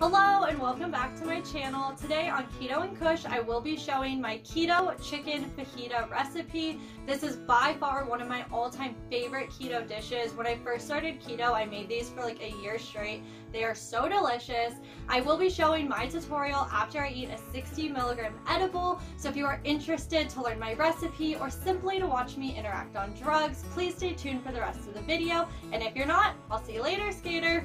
Hello and welcome back to my channel. Today on Keto and Kush, I will be showing my keto chicken fajita recipe. This is by far one of my all-time favorite keto dishes. When I first started keto, I made these for like a year straight. They are so delicious. I will be showing my tutorial after I eat a 60 milligram edible. So if you are interested to learn my recipe or simply to watch me interact on drugs, please stay tuned for the rest of the video. And if you're not, I'll see you later, skater.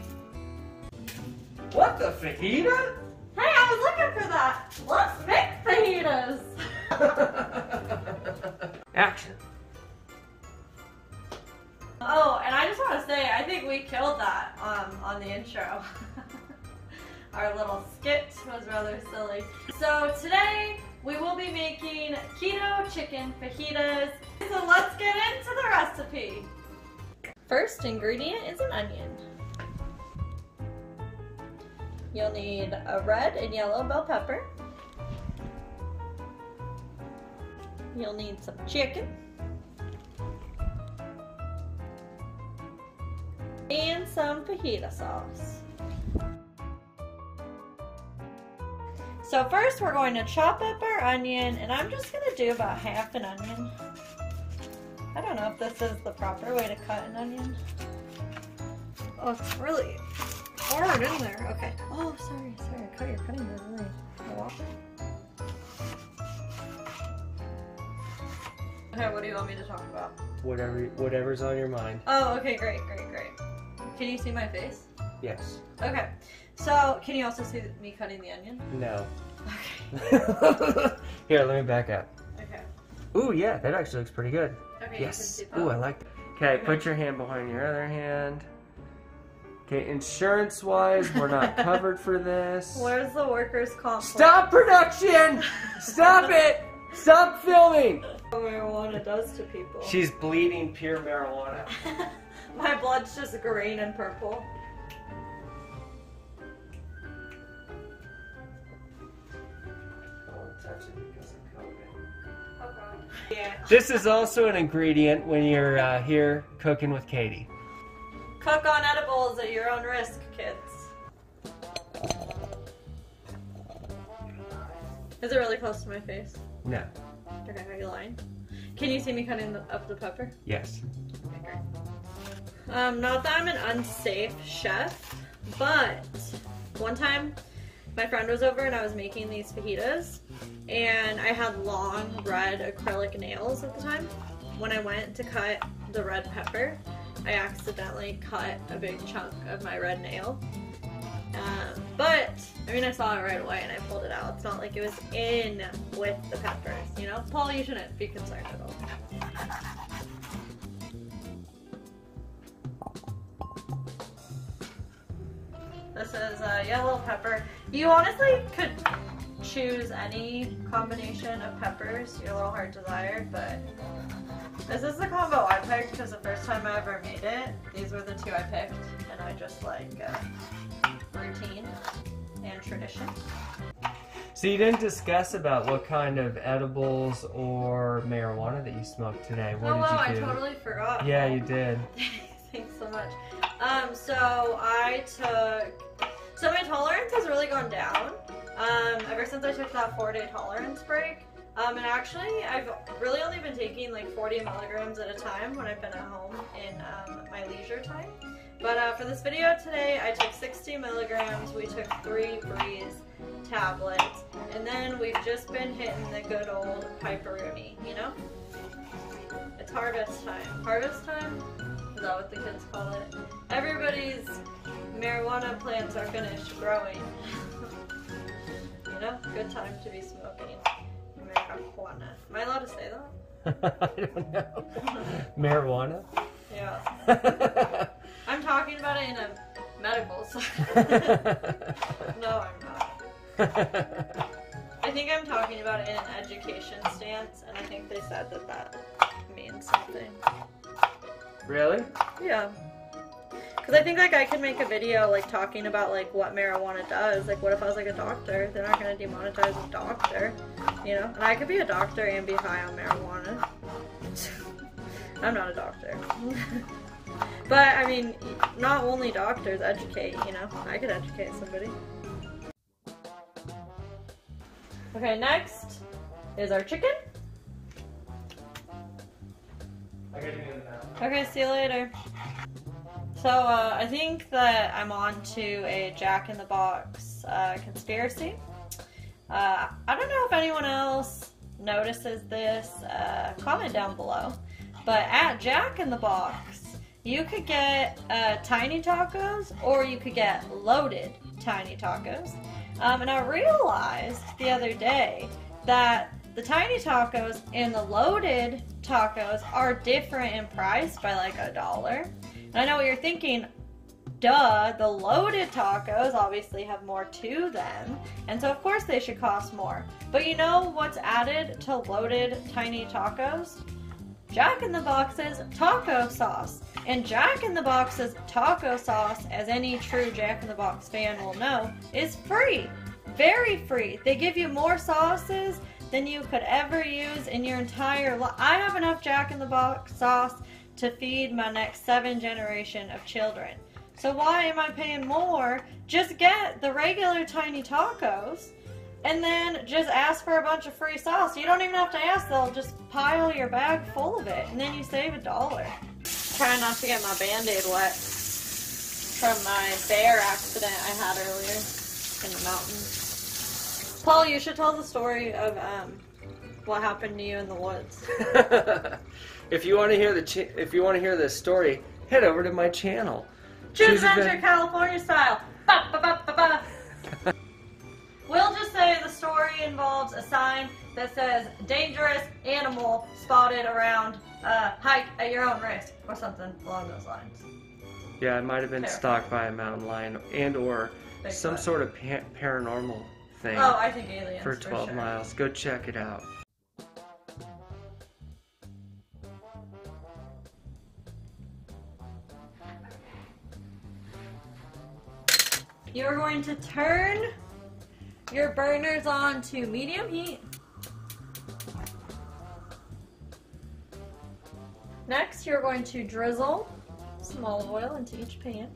What the fajita? Hey, I was looking for that. Let's make fajitas. Action. Oh, and I just want to say, I think we killed that um, on the intro. Our little skit was rather silly. So today we will be making keto chicken fajitas. So let's get into the recipe. First ingredient is an onion. Need a red and yellow bell pepper. You'll need some chicken. And some fajita sauce. So first we're going to chop up our onion and I'm just going to do about half an onion. I don't know if this is the proper way to cut an onion. Oh, it's really hard in there. Okay. Oh, sorry, sorry. I Cut your cutting board really. Okay, what do you want me to talk about? Whatever, whatever's on your mind. Oh, okay, great, great, great. Can you see my face? Yes. Okay. So, can you also see me cutting the onion? No. Okay. Here, let me back up. Okay. Ooh, yeah, that actually looks pretty good. Okay. yes. You can see Ooh, I like that. Okay, put your hand behind your other hand. Okay, insurance-wise, we're not covered for this. Where's the workers' comp? Stop production! Stop it! Stop filming! What marijuana does to people. She's bleeding pure marijuana. my blood's just green and purple. Yeah. This is also an ingredient when you're uh, here cooking with Katie. Cook on edibles at your own risk, kids. Is it really close to my face? No. Okay, are you lying? Can you see me cutting the, up the pepper? Yes. Okay. Um, not that I'm an unsafe chef, but one time my friend was over and I was making these fajitas, and I had long red acrylic nails at the time. When I went to cut the red pepper, I accidentally cut a big chunk of my red nail. Um, but I mean, I saw it right away and I pulled it out. It's not like it was in with the peppers, you know. Paul, you shouldn't be concerned at all. This is a yellow pepper. You honestly could choose any combination of peppers, your little heart desired, but this is the combo I picked because the first time I ever made it, these were the two I picked, and I just like uh, routine and tradition. So you didn't discuss about what kind of edibles or marijuana that you smoked today. What oh wow, I totally forgot. Yeah, you did. Thanks so much. Um, so I took, so my tolerance has really gone down. Um, ever since I took that four day tolerance break. Um, and actually, I've really only been taking like 40 milligrams at a time when I've been at home in um, my leisure time. But uh, for this video today, I took 60 milligrams. We took three Breez tablets, and then we've just been hitting the good old piperoonie, you know? It's harvest time. Harvest time? Is that what the kids call it? Everybody's marijuana plants are finished growing. you know? Good time to be smoking marijuana. Am I allowed to say that? I don't know. Marijuana? Yeah. I'm talking about it in a medical sense. no, I'm not. I think I'm talking about it in an education stance, and I think they said that that means something. really? Yeah. Because I think like I could make a video like talking about like what marijuana does. Like what if I was like a doctor? They're not gonna demonetize a doctor, you know? And I could be a doctor and be high on marijuana. I'm not a doctor. But I mean, not only doctors educate, you know, I could educate somebody. Okay, next is our chicken. Okay, see you later. So, uh, I think that I'm on to a Jack in the Box uh, conspiracy. Uh, I don't know if anyone else notices this. Uh, comment down below. But at Jack in the Box, you could get uh, tiny tacos or you could get loaded tiny tacos. Um, and I realized the other day that the tiny tacos and the loaded tacos are different in price by like a dollar. I know what you're thinking. Duh, the loaded tacos obviously have more to them, and so of course they should cost more. But you know what's added to loaded tiny tacos? Jack in the Box's taco sauce. And Jack in the Box's taco sauce, as any true Jack in the Box fan will know, is free. Very free. They give you more sauces than you could ever use in your entire life. I have enough Jack in the Box sauce to feed my next seven generation of children. So why am I paying more? Just get the regular tiny tacos and then just ask for a bunch of free sauce. You don't even have to ask, they'll just pile your bag full of it and then you save a dollar. Trying not to get my band-aid wet from my bear accident I had earlier in the mountains. Paul, you should tell the story of um, what happened to you in the woods. if you want to hear the ch- if you want to hear this story, head over to my channel. Choose Adventure California style. Ba, ba, ba, we'll just say the story involves a sign that says dangerous animal spotted around uh, hike at your own risk or something along those lines. Yeah, it might have been Fair. stalked by a mountain lion and or Bigfoot. some sort of pa- paranormal thing Oh, I think aliens for for 12 sure. miles. Go check it out. You're going to turn your burners on to medium heat. Next, you're going to drizzle some olive oil into each pan.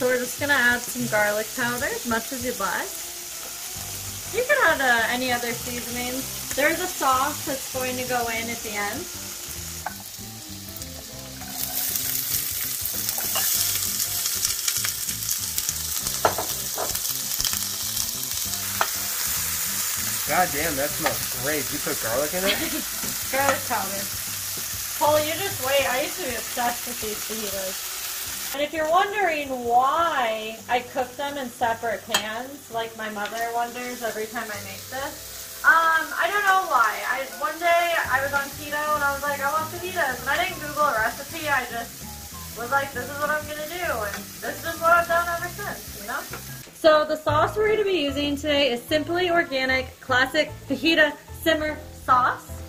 So we're just gonna add some garlic powder, as much as you'd like. You can add uh, any other seasonings. There's a sauce that's going to go in at the end. God damn, that smells great. You put garlic in it? garlic powder. Paul, you just wait. I used to be obsessed with these fajitas. And if you're wondering why I cook them in separate pans, like my mother wonders every time I make this, um, I don't know why. I one day I was on keto and I was like, I want fajitas, and I didn't Google a recipe. I just was like, this is what I'm gonna do, and this is what I've done ever since, you know. So the sauce we're going to be using today is Simply Organic Classic Fajita Simmer Sauce.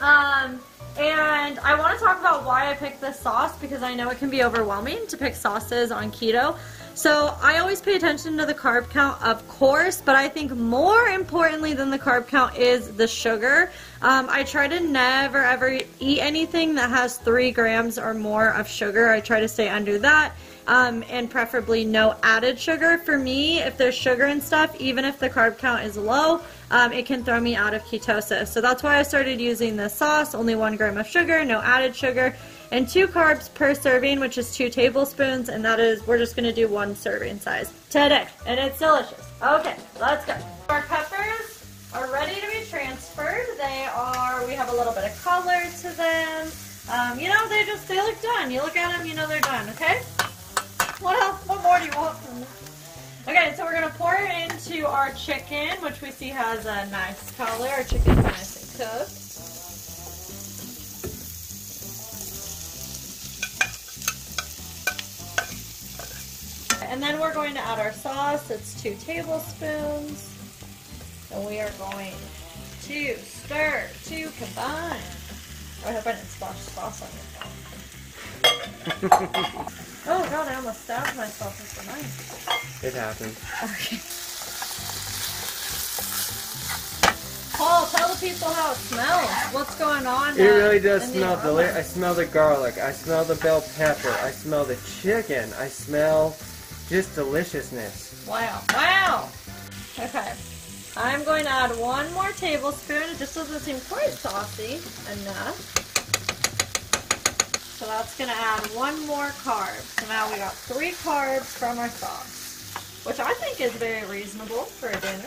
Um, and I want to talk about why I picked this sauce because I know it can be overwhelming to pick sauces on keto. So I always pay attention to the carb count, of course, but I think more importantly than the carb count is the sugar. Um, I try to never ever eat anything that has three grams or more of sugar. I try to stay under that. Um, and preferably no added sugar. For me, if there's sugar and stuff, even if the carb count is low, um, it can throw me out of ketosis. So that's why I started using this sauce. Only one gram of sugar, no added sugar, and two carbs per serving, which is two tablespoons. And that is, we're just to do one serving size today. And it's delicious. Okay, let's go. Our peppers are ready to be transferred. They are, we have a little bit of color to them. Um, you know, they just, they look done. You look at them, you know they're done, okay? What else? What more do you want from me? Okay, so we're gonna pour it into our chicken, which we see has a nice color. Our chicken's nice and cooked. And then we're going to add our sauce. It's two tablespoons. And we are going to stir to combine. I hope I didn't splash sauce on your phone. oh god, I almost stabbed myself with the knife. It happened. Okay. Paul, tell the people how it smells. What's going on? It uh, really does smell delicious. I smell the garlic. I smell the bell pepper. I smell the chicken. I smell just deliciousness. Wow. Wow. Okay. I'm going to add one more tablespoon. It just doesn't seem quite saucy enough. So that's going to add one more carb. So now we got three carbs from our sauce, which I think is very reasonable for a dinner.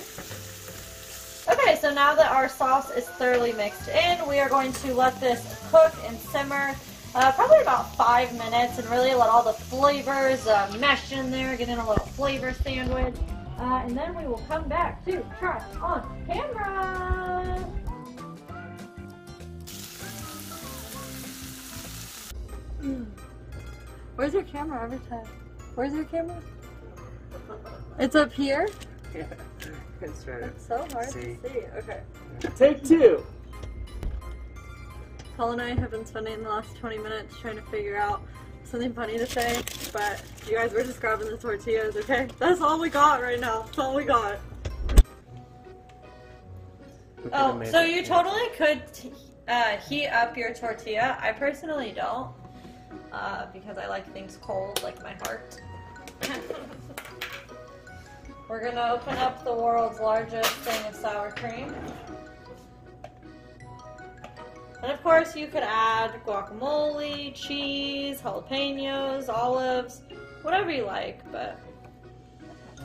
Okay, so now that our sauce is thoroughly mixed in, we are going to let this cook and simmer uh, probably about five minutes and really let all the flavors uh, mesh in there, get in a little flavor sandwich. Uh, and then we will come back to try on camera. Where's your camera every time? Where's your camera? It's up here? Yeah. It's, right. It's so hard See. to see. Okay. Take two. Paul and I have been spending the last 20 minutes trying to figure out something funny to say, but you guys were just grabbing the tortillas, okay? That's all we got right now. That's all we got. We Oh, so it. you totally could t- uh, heat up your tortilla. I personally don't, uh, because I like things cold, like my heart. We're gonna open up the world's largest thing of sour cream. And of course, you could add guacamole, cheese, jalapenos, olives, whatever you like, but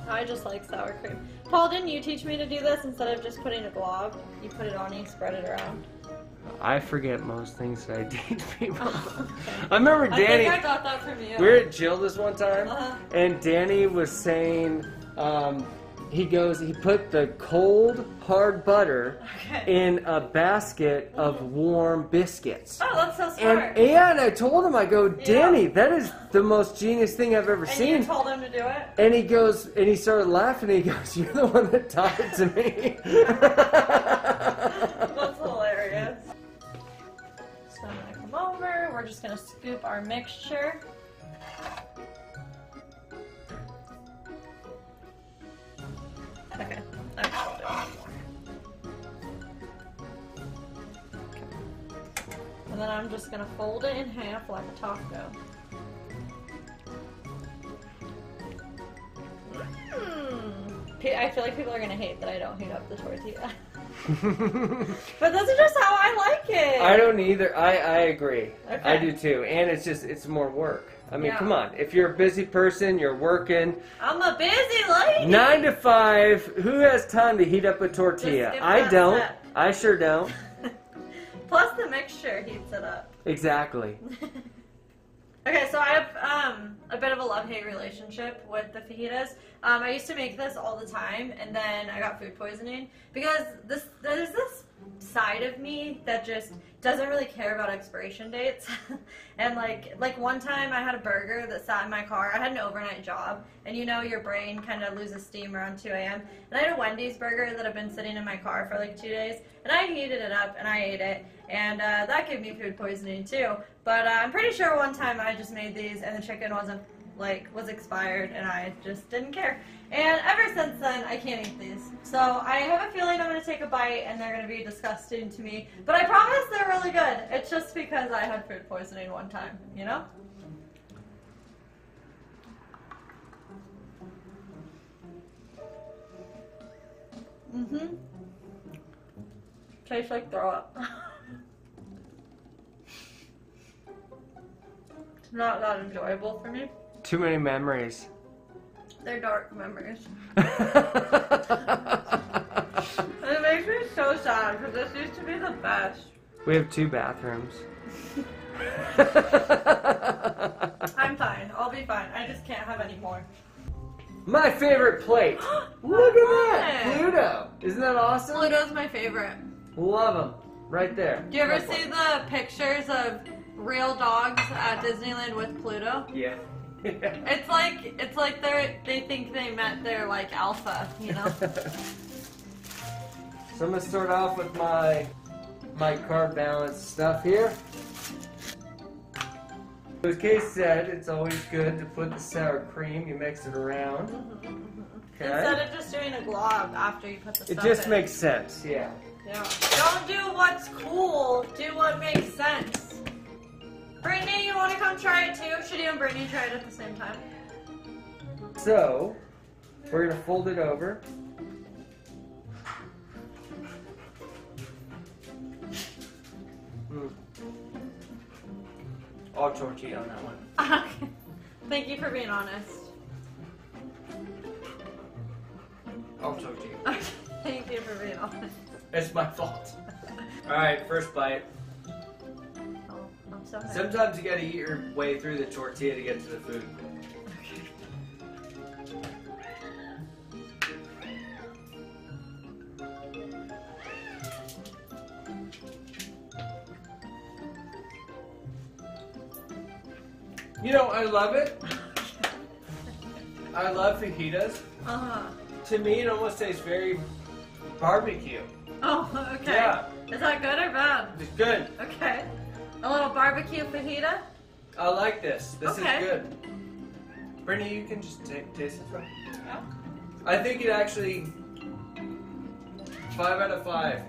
I just like sour cream. Paul, didn't you teach me to do this instead of just putting a glob? You put it on, you spread it around. I forget most things that I teach people. Oh, I remember I Danny. think I got that from you. we were at Jill this one time, Uh-huh. and Danny was saying, um, he goes, he put the cold hard butter Okay. in a basket of warm biscuits. Oh, that's so And smart. and I told him, I go, Danny, that is the most genius thing I've ever And seen. you told him to do it? And he goes, and he started laughing. And he goes, "You're the one that taught it to me." just gonna scoop our mixture. Okay. I will do one more. Okay. And then I'm just gonna fold it in half like a taco. Mm. I feel like people are gonna hate that I don't heat up the tortilla. But this is just how I like it. I don't either. I I agree. Okay. I do too. And it's just it's more work. I mean, Yeah. come on. If you're a busy person, you're working I'm a busy lady. nine to five. Who has time to heat up a tortilla? I don't. I sure don't. Plus the mixture heats it up. Exactly. okay, so I have um, a love-hate relationship with the fajitas. Um, I used to make this all the time, and then I got food poisoning because this there's this side of me that just doesn't really care about expiration dates. and like like one time I had a burger that sat in my car. I had an overnight job, and you know your brain kind of loses steam around 2 a.m. And I had a Wendy's burger that had been sitting in my car for like two days, and I heated it up and I ate it, and uh, that gave me food poisoning too. But uh, I'm pretty sure one time I just made these and the chicken wasn't like was expired and I just didn't care. And ever since then, I can't eat these. So I have a feeling I'm gonna take a bite and they're gonna be disgusting to me. But I promise they're really good. It's just because I had food poisoning one time, you know? Mm-hmm. Tastes like throw up. it's not that enjoyable for me. Too many memories. They're dark memories. it makes me so sad because this used to be the best. We have two bathrooms. I'm fine. I'll be fine. I just can't have any more. My favorite plate. Look at that, Pluto. Isn't that awesome? Pluto's my favorite. Love him. Right there. Do you ever see the pictures of real dogs at Disneyland with Pluto? Yeah. It's like it's like they're they think they met their like alpha, you know? so I'm gonna start off with my my carb balance stuff here. As Kay said, it's always good to put the sour cream. You mix it around. Okay. Instead of just doing a glob after you put the It just in. makes sense. Yeah. Yeah. Don't do what's cool. Do what makes sense. Brittany, you want to come try it too? Should you and Brittany try it at the same time? So we're gonna fold it over. Mm. All tortilla on that one. Okay. Thank you for being honest. All tortilla. Okay. Thank you for being honest. It's my fault. All right, first bite. I'm so happy. Sometimes you gotta eat your way through the tortilla to get to the food. You know, I love it. I love fajitas. Uh huh. To me, it almost tastes very barbecue. Oh, okay. Yeah, Is that good or bad? it's good. Okay. A little barbecue fajita? I like this. This Okay. is good. Brittany, you can just take, taste this one. Oh. I think it actually five out of five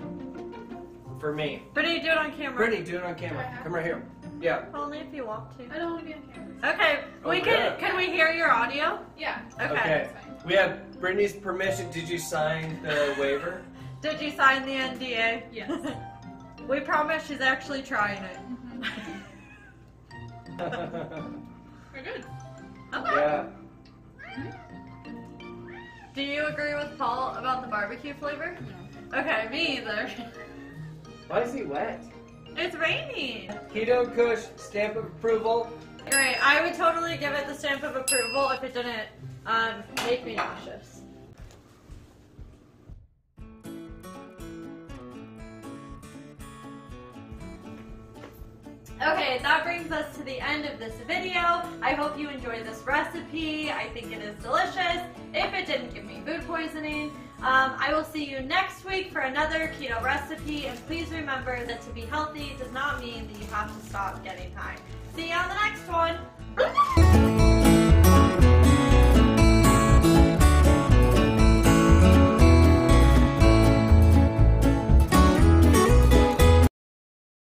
for me. Brittany, do it on camera. Brittany, do it on camera. Come right here. Yeah. Only if you want to. I don't want to be on camera. Okay. Oh, we yeah. can. Can we hear your audio? Yeah. Okay. Okay. We have Brittany's permission. Did you sign the waiver? Did you sign the NDA? Yes. we promise she's actually trying it. We're good. Okay. yeah. Do you agree with Paul about the barbecue flavor? Okay, me either. Why is he wet? It's raining. Keto Kush stamp of approval. Great. I would totally give it the stamp of approval if it didn't um, make me nauseous. Okay, that brings us to the end of this video. I hope you enjoyed this recipe. I think it is delicious. If it didn't give me food poisoning, um, I will see you next week for another keto recipe. And please remember that to be healthy does not mean that you have to stop getting high. See you on the next one.